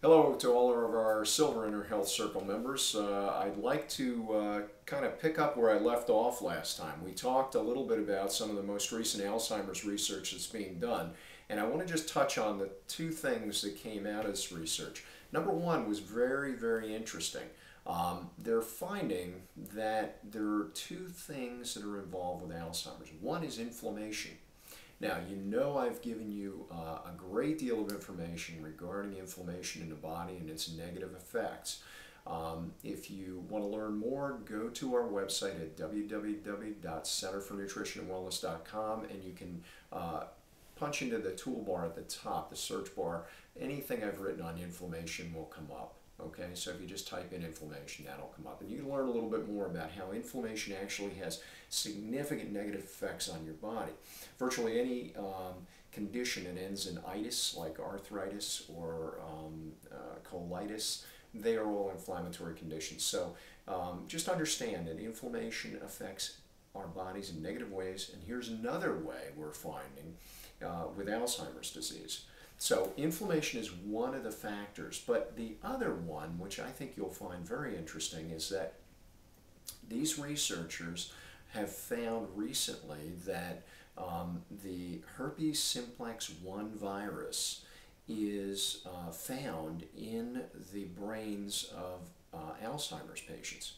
Hello to all of our Silver Inner Health Circle members. Uh, I'd like to uh, kind of pick up where I left off last time. We talked a little bit about some of the most recent Alzheimer's research that's being done, and I want to just touch on the two things that came out of this research. Number one was very, very interesting. Um, they're finding that there are two things that are involved with Alzheimer's. One is inflammation. Now, you know I've given you uh, a great deal of information regarding inflammation in the body and its negative effects. Um, if you want to learn more, go to our website at www.centerfornutritionandwellness.com and you can uh, punch into the toolbar at the top, the search bar. Anything I've written on inflammation will come up. Okay, so if you just type in inflammation, that'll come up. And you learn a little bit more about how inflammation actually has significant negative effects on your body. Virtually any um, condition that ends in itis, like arthritis or um, uh, colitis, they are all inflammatory conditions. So um, just understand that inflammation affects our bodies in negative ways. And here's another way we're finding uh, with Alzheimer's disease. So inflammation is one of the factors, but the other one, which I think you'll find very interesting, is that these researchers have found recently that um, the herpes simplex 1 virus is uh, found in the brains of uh, Alzheimer's patients.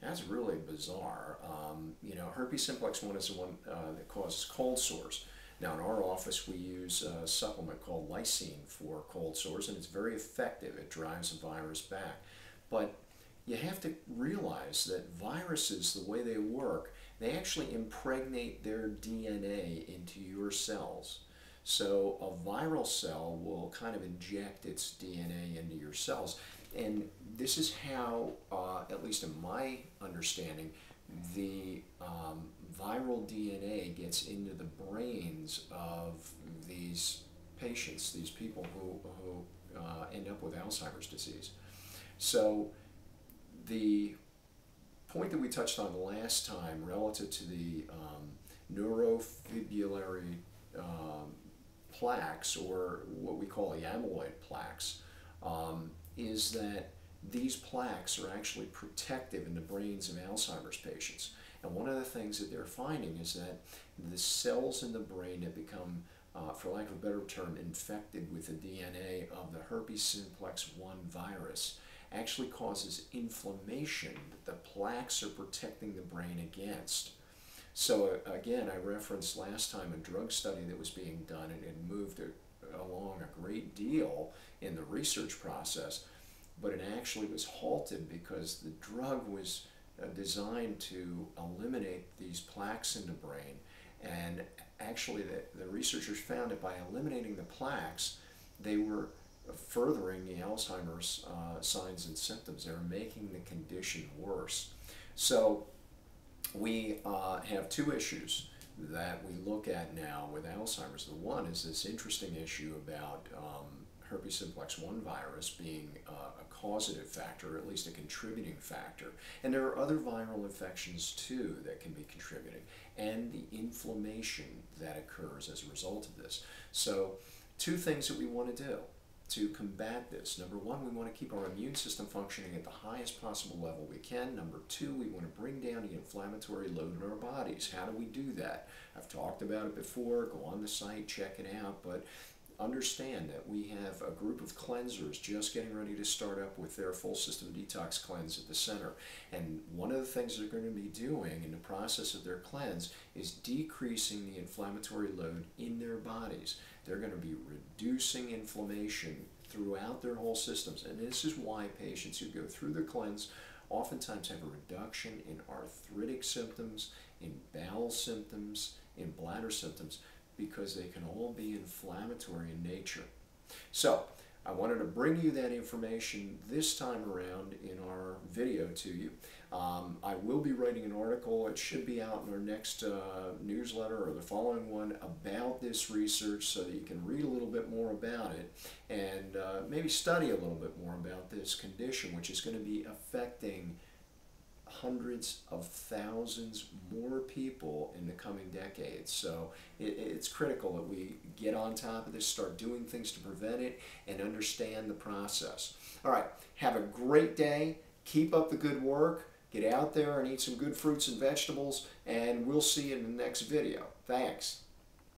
That's really bizarre. Um, you know, herpes simplex 1 is the one uh, that causes cold sores. Now in our office we use a supplement called lysine for cold sores and it's very effective. It drives the virus back. But you have to realize that viruses, the way they work, they actually impregnate their DNA into your cells. So a viral cell will kind of inject its DNA into your cells. And this is how, uh, at least in my understanding, the um, viral DNA gets into the brains of these patients, these people who, who uh, end up with Alzheimer's disease. So the point that we touched on last time relative to the um, um, plaques, or what we call the amyloid plaques, um, is that these plaques are actually protective in the brains of Alzheimer's patients. And one of the things that they're finding is that the cells in the brain that become, uh, for lack of a better term, infected with the DNA of the herpes simplex 1 virus actually causes inflammation that the plaques are protecting the brain against. So uh, again, I referenced last time a drug study that was being done and it moved along a great deal in the research process, but it actually was halted because the drug was uh, designed to eliminate these plaques in the brain. And actually, the, the researchers found that by eliminating the plaques, they were furthering the Alzheimer's uh, signs and symptoms. They were making the condition worse. So we uh, have two issues that we look at now with Alzheimer's. The one is this interesting issue about um, herpes simplex 1 virus being uh, a causative factor, or at least a contributing factor. And there are other viral infections too that can be contributing, and the inflammation that occurs as a result of this. So, two things that we want to do to combat this. Number one, we want to keep our immune system functioning at the highest possible level we can. Number two, we want to bring down the inflammatory load in our bodies. How do we do that? I've talked about it before. Go on the site, check it out. But understand that we have a group of cleansers just getting ready to start up with their full system detox cleanse at the center. And one of the things they're going to be doing in the process of their cleanse is decreasing the inflammatory load in their bodies. They're going to be reducing inflammation throughout their whole systems. And this is why patients who go through the cleanse oftentimes have a reduction in arthritic symptoms, in bowel symptoms, in bladder symptoms because they can all be inflammatory in nature. So, I wanted to bring you that information this time around in our video to you. Um, I will be writing an article, it should be out in our next uh, newsletter or the following one about this research so that you can read a little bit more about it and uh, maybe study a little bit more about this condition which is going to be affecting hundreds of thousands more people in the coming decades. So it, it's critical that we get on top of this, start doing things to prevent it, and understand the process. All right, have a great day. Keep up the good work. Get out there and eat some good fruits and vegetables, and we'll see you in the next video. Thanks.